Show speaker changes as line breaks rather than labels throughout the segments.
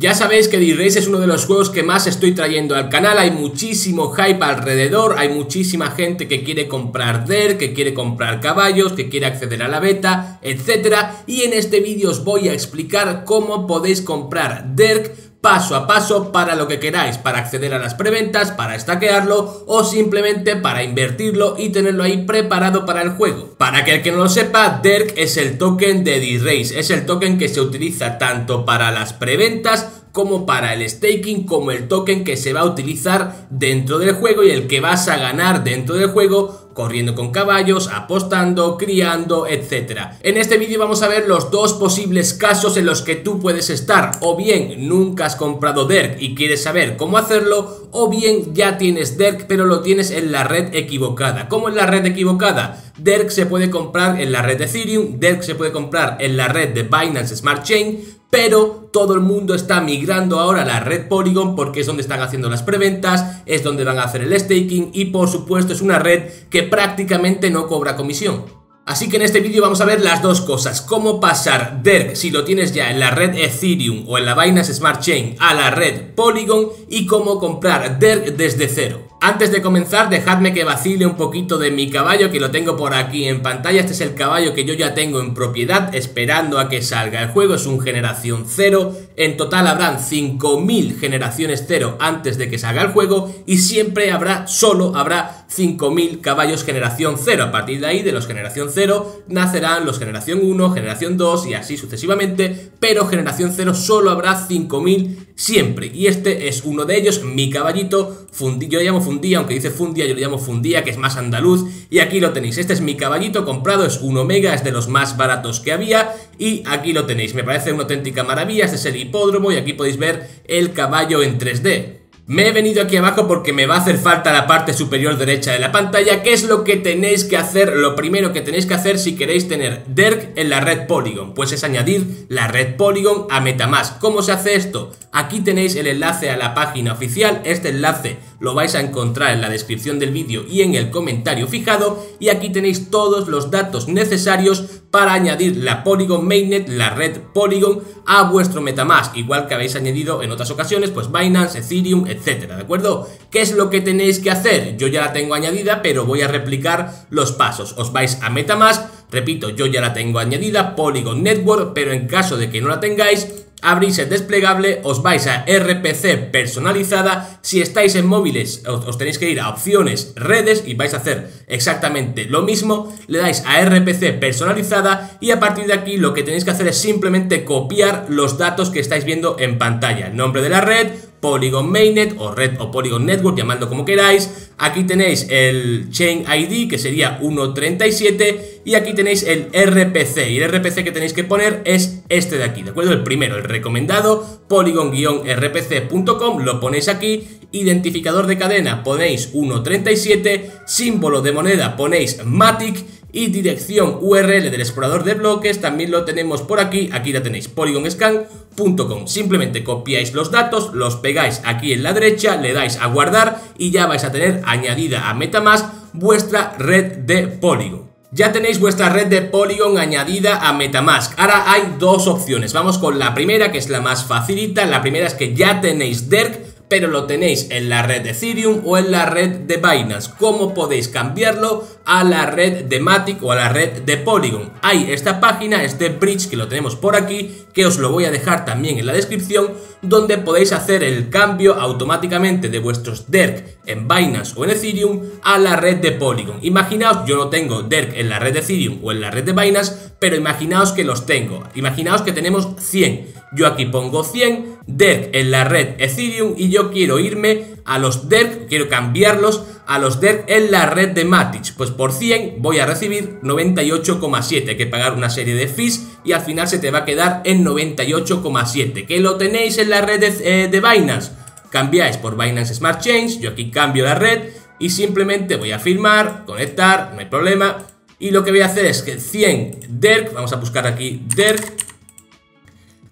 Ya sabéis que D-Race es uno de los juegos que más estoy trayendo al canal, hay muchísimo hype alrededor, hay muchísima gente que quiere comprar DER, que quiere comprar caballos, que quiere acceder a la beta, etc. Y en este vídeo os voy a explicar cómo podéis comprar DERK paso a paso para lo que queráis, para acceder a las preventas, para estaquearlo o simplemente para invertirlo y tenerlo ahí preparado para el juego. Para que el que no lo sepa, DERK es el token de D-Race, es el token que se utiliza tanto para las preventas como para el staking, como el token que se va a utilizar dentro del juego y el que vas a ganar dentro del juego corriendo con caballos, apostando, criando, etc. En este vídeo vamos a ver los dos posibles casos en los que tú puedes estar, o bien nunca has comprado DERK y quieres saber cómo hacerlo, o bien ya tienes DERK pero lo tienes en la red equivocada. ¿Cómo en la red equivocada? DERK se puede comprar en la red de Ethereum, DERK se puede comprar en la red de Binance Smart Chain, pero todo el mundo está migrando ahora a la red Polygon porque es donde están haciendo las preventas, es donde van a hacer el staking y por supuesto es una red que prácticamente no cobra comisión. Así que en este vídeo vamos a ver las dos cosas, cómo pasar DERK si lo tienes ya en la red Ethereum o en la Binance Smart Chain a la red Polygon y cómo comprar DERK desde cero. Antes de comenzar, dejadme que vacile un poquito de mi caballo, que lo tengo por aquí en pantalla. Este es el caballo que yo ya tengo en propiedad, esperando a que salga. El juego es un generación 0. En total habrán 5.000 generaciones 0 antes de que salga el juego. Y siempre habrá, solo habrá 5.000 caballos generación 0. A partir de ahí, de los generación 0, nacerán los generación 1, generación 2 y así sucesivamente. Pero generación 0 solo habrá 5.000 siempre. Y este es uno de ellos, mi caballito. Yo llamo fundía, aunque dice fundia, yo lo llamo fundía, que es más andaluz. Y aquí lo tenéis, este es mi caballito comprado, es un omega, es de los más baratos que había. Y aquí lo tenéis, me parece una auténtica maravilla, este es el hipódromo y aquí podéis ver el caballo en 3D. Me he venido aquí abajo porque me va a hacer falta la parte superior derecha de la pantalla ¿Qué es lo que tenéis que hacer? Lo primero que tenéis que hacer si queréis tener DERK en la red Polygon Pues es añadir la red Polygon a Metamask ¿Cómo se hace esto? Aquí tenéis el enlace a la página oficial Este enlace lo vais a encontrar en la descripción del vídeo y en el comentario fijado Y aquí tenéis todos los datos necesarios para añadir la Polygon Mainnet, la red Polygon, a vuestro Metamask, igual que habéis añadido en otras ocasiones, pues Binance, Ethereum, etcétera, ¿de acuerdo? ¿Qué es lo que tenéis que hacer? Yo ya la tengo añadida, pero voy a replicar los pasos. Os vais a Metamask, repito, yo ya la tengo añadida, Polygon Network, pero en caso de que no la tengáis, abrís el desplegable, os vais a RPC personalizada, si estáis en móviles os, tenéis que ir a opciones, redes y vais a hacer exactamente lo mismo, le dais a RPC personalizada y a partir de aquí lo que tenéis que hacer es simplemente copiar los datos que estáis viendo en pantalla, el nombre de la red, Polygon Mainnet o Red o Polygon Network, llamadlo como queráis. Aquí tenéis el Chain ID, que sería 1.37, y aquí tenéis el RPC. Y el RPC que tenéis que poner es este de aquí, ¿de acuerdo? El primero, el recomendado, polygon-rpc.com, lo ponéis aquí. Identificador de cadena ponéis 1.37, símbolo de moneda ponéis Matic y dirección URL del explorador de bloques también lo tenemos por aquí, aquí la tenéis, polygonscan.com. Simplemente copiáis los datos, los pegáis aquí en la derecha, le dais a guardar y ya vais a tener añadida a Metamask vuestra red de Polygon. Ya tenéis vuestra red de Polygon añadida a Metamask. Ahora hay dos opciones. Vamos con la primera, que es la más facilita. La primera es que ya tenéis DERK pero lo tenéis en la red de Ethereum o en la red de Binance. ¿Cómo podéis cambiarlo a la red de Matic o a la red de Polygon? Hay esta página, este bridge que lo tenemos por aquí, que os lo voy a dejar también en la descripción, donde podéis hacer el cambio automáticamente de vuestros DERK en Binance o en Ethereum a la red de Polygon. Imaginaos, yo no tengo DERK en la red de Ethereum o en la red de Binance, pero imaginaos que los tengo. Imaginaos que tenemos 100. Yo aquí pongo 100 DERK en la red Ethereum y yo quiero irme a los DERK, quiero cambiarlos a los DERK en la red de Matic. Pues por 100 voy a recibir 98,7, hay que pagar una serie de fees y al final se te va a quedar en 98,7. ¿Que lo tenéis en la red de, eh, de Binance? Cambiáis por Binance Smart Chains, yo aquí cambio la red y simplemente voy a firmar, conectar, no hay problema. Y lo que voy a hacer es que 100 DERK, vamos a buscar aquí DERK,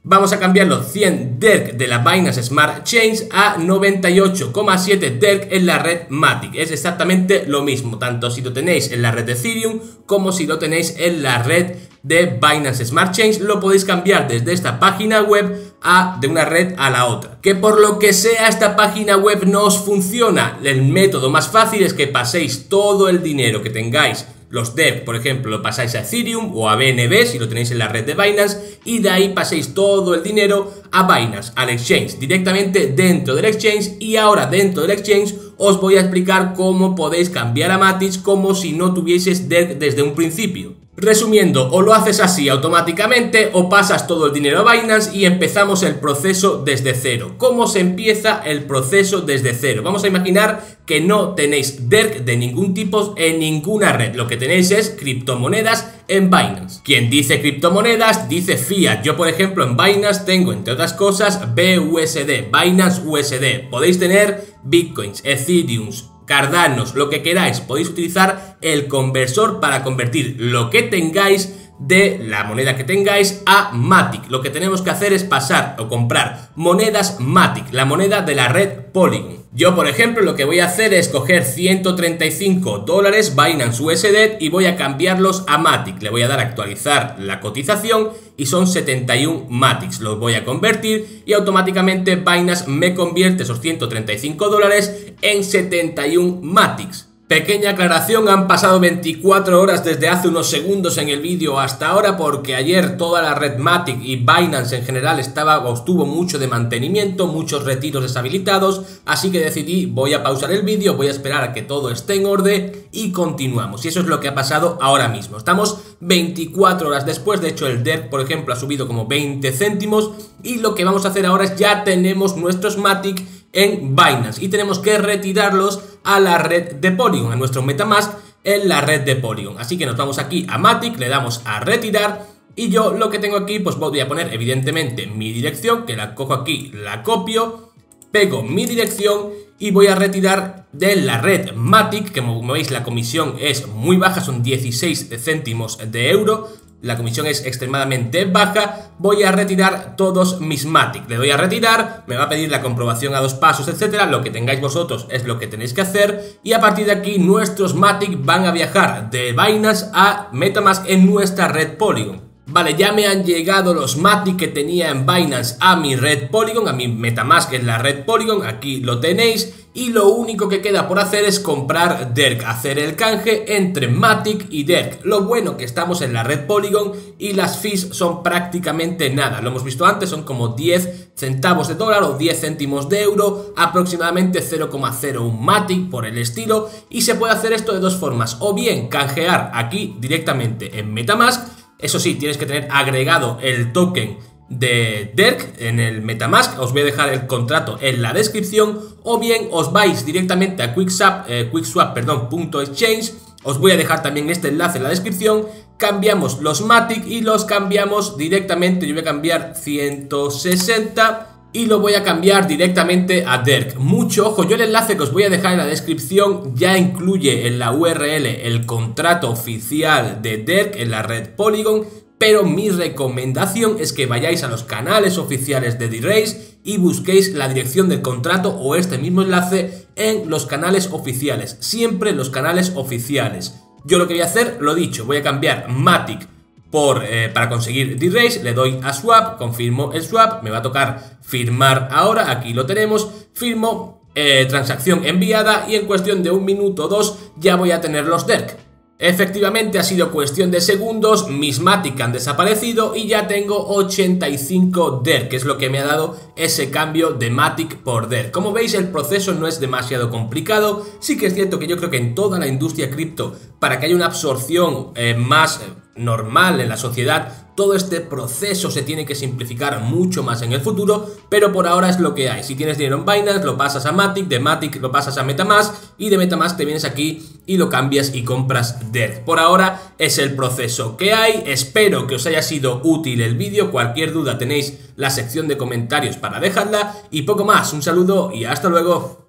Vamos a cambiar los 100 DERC de la Binance Smart Chains a 98,7 DERC en la red Matic. Es exactamente lo mismo, tanto si lo tenéis en la red de Ethereum como si lo tenéis en la red de Binance Smart Chains. Lo podéis cambiar desde esta página web a de una red a la otra. Que por lo que sea esta página web no os funciona, el método más fácil es que paséis todo el dinero que tengáis los dev, por ejemplo, lo pasáis a Ethereum o a BNB si lo tenéis en la red de Binance y de ahí paséis todo el dinero a Binance, al exchange, directamente dentro del exchange y ahora dentro del exchange os voy a explicar cómo podéis cambiar a Matic como si no tuvieses dev desde un principio. Resumiendo, o lo haces así automáticamente o pasas todo el dinero a Binance y empezamos el proceso desde cero. ¿Cómo se empieza el proceso desde cero? Vamos a imaginar que no tenéis DERC de ningún tipo en ninguna red. Lo que tenéis es criptomonedas en Binance. Quien dice criptomonedas dice fiat. Yo, por ejemplo, en Binance tengo, entre otras cosas, BUSD, Binance USD. Podéis tener Bitcoins, Ethereums, Cardanos, lo que queráis. Podéis utilizar el conversor para convertir lo que tengáis de la moneda que tengáis a Matic. Lo que tenemos que hacer es pasar o comprar monedas Matic, la moneda de la red Polygon. Yo, por ejemplo, lo que voy a hacer es coger 135 dólares Binance USD y voy a cambiarlos a Matic. Le voy a dar a actualizar la cotización y son 71 Matics. Los voy a convertir y automáticamente Binance me convierte esos 135 dólares en 71 Matics. Pequeña aclaración, han pasado 24 horas desde hace unos segundos en el vídeo hasta ahora porque ayer toda la red Matic y Binance en general estaba o estuvo mucho de mantenimiento, muchos retiros deshabilitados, así que decidí voy a pausar el vídeo, voy a esperar a que todo esté en orden y continuamos. Y eso es lo que ha pasado ahora mismo. Estamos 24 horas después, de hecho el DERC por ejemplo ha subido como 20 céntimos y lo que vamos a hacer ahora es ya tenemos nuestros Matic en Binance y tenemos que retirarlos a la red de Polygon, a nuestro Metamask en la red de Polygon. Así que nos vamos aquí a Matic, le damos a retirar. Y yo lo que tengo aquí pues voy a poner evidentemente mi dirección, que la cojo aquí, la copio, pego mi dirección y voy a retirar de la red Matic, que como veis la comisión es muy baja, son 16 céntimos de euro, la comisión es extremadamente baja, voy a retirar todos mis Matic. Le doy a retirar, me va a pedir la comprobación a dos pasos, etcétera. Lo que tengáis vosotros es lo que tenéis que hacer. Y a partir de aquí, nuestros Matic van a viajar de Binance a Metamask en nuestra red Polygon. Vale, ya me han llegado los Matic que tenía en Binance a mi red Polygon, a mi Metamask en la red Polygon, aquí lo tenéis. Y lo único que queda por hacer es comprar DERC, hacer el canje entre Matic y DERC. Lo bueno que estamos en la red Polygon y las fees son prácticamente nada. Lo hemos visto antes, son como 10 centavos de dólar o 10 céntimos de euro, aproximadamente 0,01 Matic por el estilo. Y se puede hacer esto de dos formas, o bien canjear aquí directamente en Metamask, eso sí, tienes que tener agregado el token de DERC en el Metamask, os voy a dejar el contrato en la descripción, o bien os vais directamente a QuickSwap, eh, QuickSwap perdón, .exchange, os voy a dejar también este enlace en la descripción, cambiamos los Matic y los cambiamos directamente, yo voy a cambiar 160 y lo voy a cambiar directamente a DERC. Mucho ojo, yo el enlace que os voy a dejar en la descripción ya incluye en la URL el contrato oficial de DERC en la red Polygon, pero mi recomendación es que vayáis a los canales oficiales de D-Race y busquéis la dirección del contrato o este mismo enlace en los canales oficiales, siempre los canales oficiales. Yo lo que voy a hacer, lo dicho, voy a cambiar Matic por, eh, para conseguir D-Race, le doy a swap, confirmo el swap, me va a tocar firmar ahora, aquí lo tenemos, firmo, eh, transacción enviada y en cuestión de un minuto o dos ya voy a tener los DERC. Efectivamente ha sido cuestión de segundos, mis Matic han desaparecido y ya tengo 85 DER, que es lo que me ha dado ese cambio de Matic por DER. Como veis el proceso no es demasiado complicado, sí que es cierto que yo creo que en toda la industria cripto, para que haya una absorción eh, más normal en la sociedad, todo este proceso se tiene que simplificar mucho más en el futuro, pero por ahora es lo que hay. Si tienes dinero en Binance, lo pasas a Matic, de Matic lo pasas a Metamask y de Metamask te vienes aquí y lo cambias y compras DERC. Por ahora es el proceso que hay. Espero que os haya sido útil el vídeo. Cualquier duda tenéis la sección de comentarios para dejarla y poco más. Un saludo y hasta luego.